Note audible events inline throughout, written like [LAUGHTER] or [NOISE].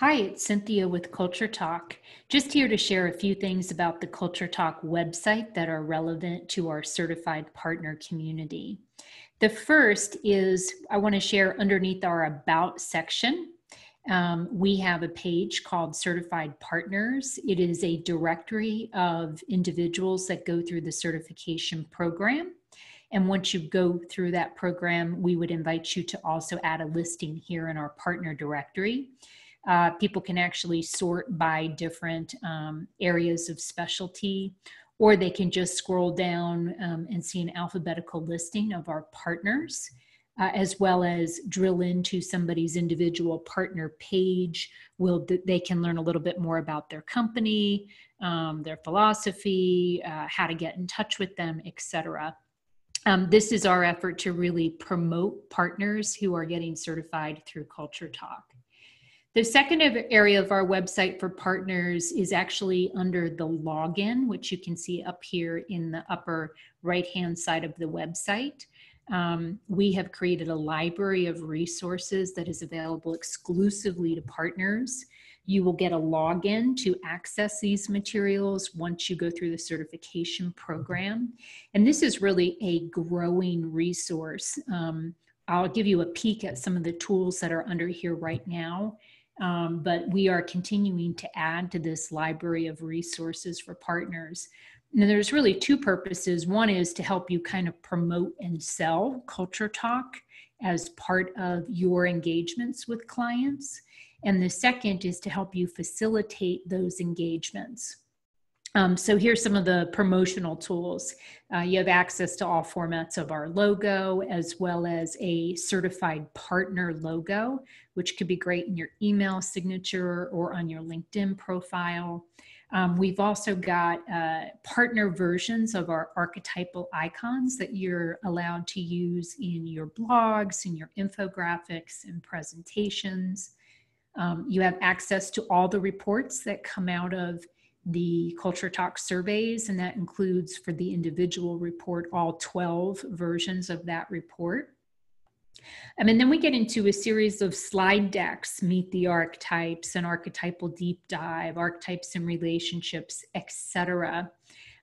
Hi, it's Cynthia with Culture Talk. Just here to share a few things about the Culture Talk website that are relevant to our certified partner community. The first is I want to share underneath our About section. Um, we have a page called Certified Partners. It is a directory of individuals that go through the certification program. And once you go through that program, we would invite you to also add a listing here in our partner directory. Uh, people can actually sort by different um, areas of specialty, or they can just scroll down um, and see an alphabetical listing of our partners, uh, as well as drill into somebody's individual partner page. Will they can learn a little bit more about their company, um, their philosophy, uh, how to get in touch with them, etc. Um, this is our effort to really promote partners who are getting certified through Culture Talk. The second area of our website for partners is actually under the login, which you can see up here in the upper right hand side of the website. Um, we have created a library of resources that is available exclusively to partners. You will get a login to access these materials once you go through the certification program. And this is really a growing resource. Um, I'll give you a peek at some of the tools that are under here right now. Um, but we are continuing to add to this library of resources for partners. Now, there's really two purposes. One is to help you kind of promote and sell Culture Talk as part of your engagements with clients. And the second is to help you facilitate those engagements. Um, so here's some of the promotional tools. Uh, you have access to all formats of our logo as well as a certified partner logo, which could be great in your email signature or on your LinkedIn profile. Um, we've also got uh, partner versions of our archetypal icons that you're allowed to use in your blogs, in your infographics and presentations. Um, you have access to all the reports that come out of the Culture Talk surveys, and that includes for the individual report all 12 versions of that report. Um, and then we get into a series of slide decks, meet the archetypes, an archetypal deep dive, archetypes and relationships, etc.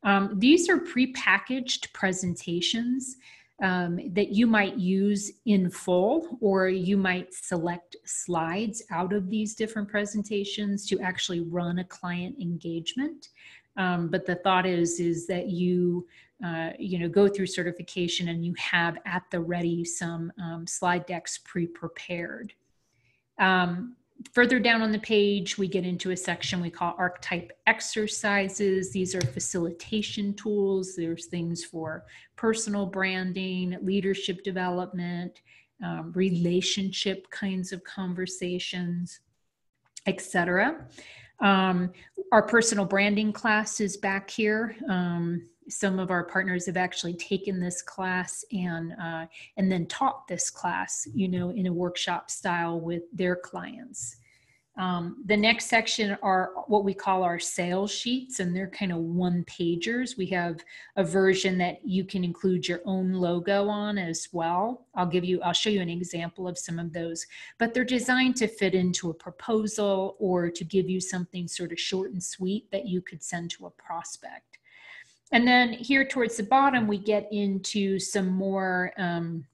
Um, these are prepackaged presentations um, that you might use in full, or you might select slides out of these different presentations to actually run a client engagement. Um, but the thought is is that you uh, you know go through certification and you have at the ready some um, slide decks pre-prepared. Um, further down on the page, we get into a section we call archetype exercises. These are facilitation tools. There's things for personal branding, leadership development, um, relationship kinds of conversations, etc. Um, our personal branding class is back here. Um, some of our partners have actually taken this class and uh, and then taught this class you know in a workshop style with their clients um, the next section are what we call our sales sheets, and they're kind of one pagers. We have a version that you can include your own logo on as well. I'll give you, I'll show you an example of some of those, but they're designed to fit into a proposal or to give you something sort of short and sweet that you could send to a prospect. And then here towards the bottom, we get into some more um,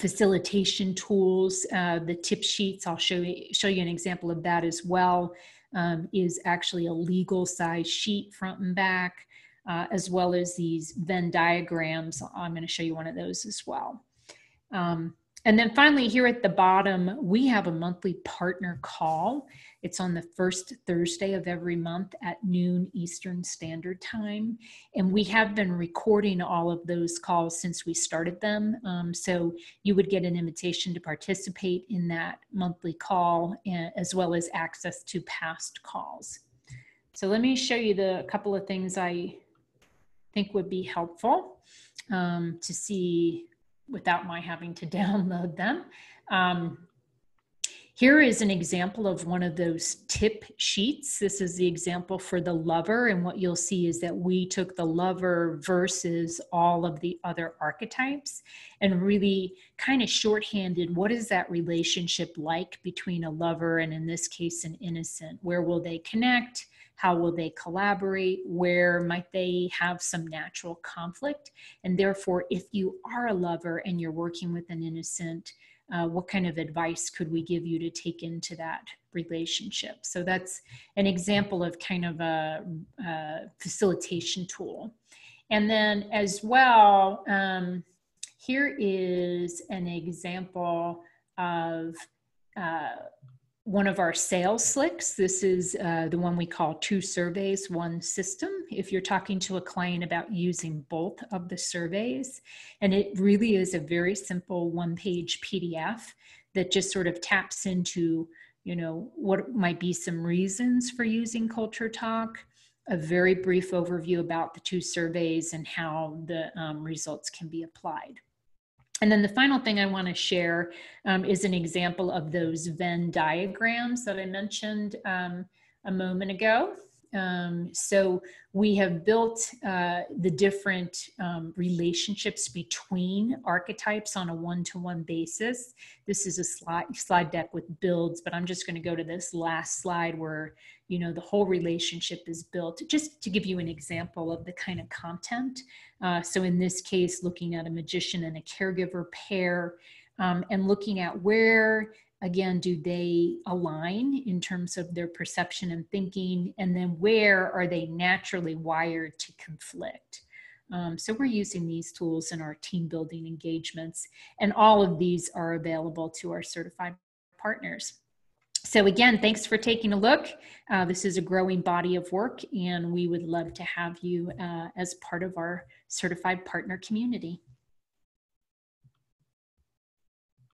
facilitation tools. Uh, the tip sheets, I'll show you, show you an example of that as well, um, is actually a legal size sheet front and back, uh, as well as these Venn diagrams. I'm going to show you one of those as well. Um, and then finally, here at the bottom, we have a monthly partner call. It's on the first Thursday of every month at noon Eastern Standard Time. And we have been recording all of those calls since we started them. Um, so you would get an invitation to participate in that monthly call, eh, as well as access to past calls. So let me show you the couple of things I think would be helpful um, to see without my having to [LAUGHS] download them. Um, Here is an example of one of those tip sheets. This is the example for the lover. And what you'll see is that we took the lover versus all of the other archetypes and really kind of shorthanded what is that relationship like between a lover and, in this case, an innocent? Where will they connect? How will they collaborate? Where might they have some natural conflict? And therefore, if you are a lover and you're working with an innocent, uh, what kind of advice could we give you to take into that relationship? So that's an example of kind of a, a facilitation tool. And then as well, um, here is an example of uh, one of our sales slicks. This is uh, the one we call two surveys, one system. If you're talking to a client about using both of the surveys, and it really is a very simple one page PDF that just sort of taps into, you know, what might be some reasons for using Culture Talk, a very brief overview about the two surveys and how the um, results can be applied. And then the final thing I want to share um, is an example of those Venn diagrams that I mentioned um, a moment ago. Um, so we have built uh, the different um, relationships between archetypes on a one-to-one basis. This is a slide, slide deck with builds, but I'm just going to go to this last slide where you know the whole relationship is built just to give you an example of the kind of content uh, so in this case looking at a magician and a caregiver pair um, and looking at where again do they align in terms of their perception and thinking and then where are they naturally wired to conflict um, so we're using these tools in our team building engagements and all of these are available to our certified partners so again, thanks for taking a look. Uh, this is a growing body of work and we would love to have you uh, as part of our certified partner community.